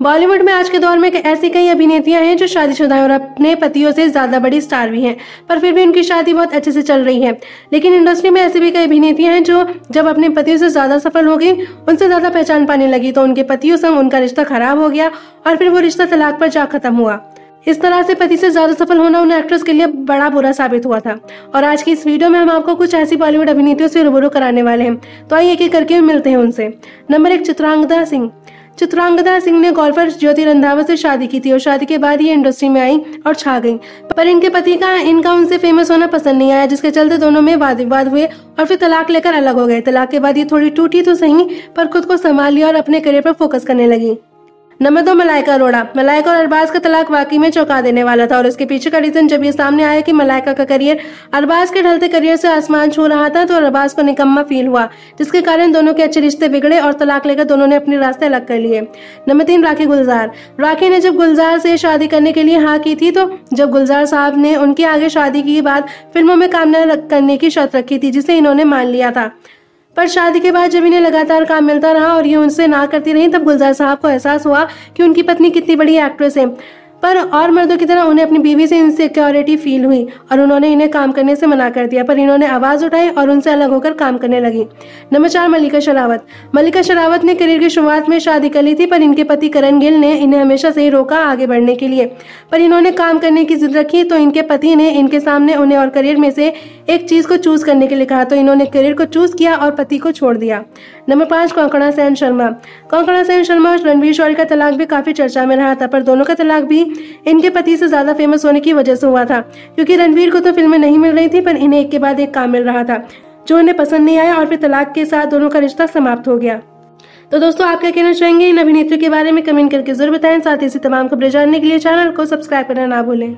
बॉलीवुड में आज के दौर में ऐसी कई अभिनेत्रियाँ हैं जो शादीशुदा और अपने पतियों से ज़्यादा बड़ी स्टार भी हैं, पर फिर भी उनकी शादी बहुत अच्छे से चल रही है। लेकिन इंडस्ट्री में ऐसी भी कई अभिनेत्रियाँ हैं जो जब अपने पतियों से ज़्यादा सफल हो गई, उनसे ज़्यादा पहचान पाने लगी तो उनके पतियों संग उनका रिश्ता खराब हो गया और फिर वो रिश्ता तलाक पर जा खत्म हुआ। इस तरह से पति से ज़्यादा सफल होना उन एक्ट्रेस के लिए बड़ा बुरा साबित हुआ था। और आज की इस वीडियो में हम आपको कुछ ऐसी बॉलीवुड अभिनेत्रियों से रूबरू कराने वाले हैं तो आइए एक एक करके मिलते हैं उनसे। नंबर एक चित्रांगदा सिंह। चित्रांगदा सिंह ने गोल्फर ज्योति रंधावा से शादी की थी और शादी के बाद ये इंडस्ट्री में आई और छा गई। पर इनके पति का, इनका उनसे फ़ेमस होना पसंद नहीं आया, जिसके चलते दोनों में वाद विवाद हुए और फिर तलाक लेकर अलग हो गए। तलाक के बाद ये थोड़ी टूटी तो सही, पर खुद को संभाल लिया और अपने करियर पर फोकस करने लगी। नंबर दो मलाइका अरोड़ा। मलाइका और अरबाज का तलाक वाकई में चौंका देने वाला था और इसके पीछे का रीजन जब ये सामने आया कि मलाइका का करियर अरबाज के ढलते करियर से आसमान छू रहा था तो अरबाज को निकम्मा फील हुआ, जिसके कारण दोनों के अच्छे रिश्ते बिगड़े और तलाक लेकर दोनों ने अपने रास्ते अलग कर लिए। नंबर तीन राखी गुलजार। राखी ने जब गुलजार से शादी करने के लिए हाँ की थी तो जब गुलजार साहब ने उनके आगे शादी की बाद फ़िल्मों में काम करने की शर्त रखी थी, जिसे इन्होंने मान लिया था। पर शादी के बाद जब इन्हें लगातार काम मिलता रहा और ये उनसे ना करती रही, तब गुलजार साहब को एहसास हुआ कि उनकी पत्नी कितनी बड़ी एक्ट्रेस है। पर और मर्दों की तरह उन्हें अपनी बीवी से इनसिक्योरिटी फील हुई और उन्होंने इन्हें काम करने से मना कर दिया। पर इन्होंने आवाज़ उठाई और उनसे अलग होकर काम करने लगी। नंबर चार मलिका शरावत। मलिका शरावत ने करियर की शुरुआत में शादी कर ली थी, पर इनके पति करण गिल ने इन्हें हमेशा से ही रोका आगे बढ़ने के लिए। पर इन्होंने काम करने की जिद रखी तो इनके पति ने इनके सामने उन्हें और करियर में से एक चीज़ को चूज़ करने के लिए कहा तो इन्होंने करियर को चूज़ किया और पति को छोड़ दिया। नंबर पाँच कोंकणा सेन शर्मा। कोंकणा सेन शर्मा और रणवीर शौरी का तलाक भी काफ़ी चर्चा में रहा था, पर दोनों का तलाक भी इनके पति से ज़्यादा फ़ेमस होने की वजह से हुआ था। क्योंकि रणवीर को तो फ़िल्में नहीं मिल रही थी, पर इन्हें एक के बाद एक काम मिल रहा था, जो उन्हें पसंद नहीं आया और फिर तलाक के साथ दोनों का रिश्ता समाप्त हो गया। तो दोस्तों, आप क्या कहना चाहेंगे इन अभिनेत्रियों के बारे में? कमेंट करके ज़रूर बताएँ। साथ ही इसी तमाम खबरें जानने के लिए चैनल को सब्सक्राइब करना ना भूलें।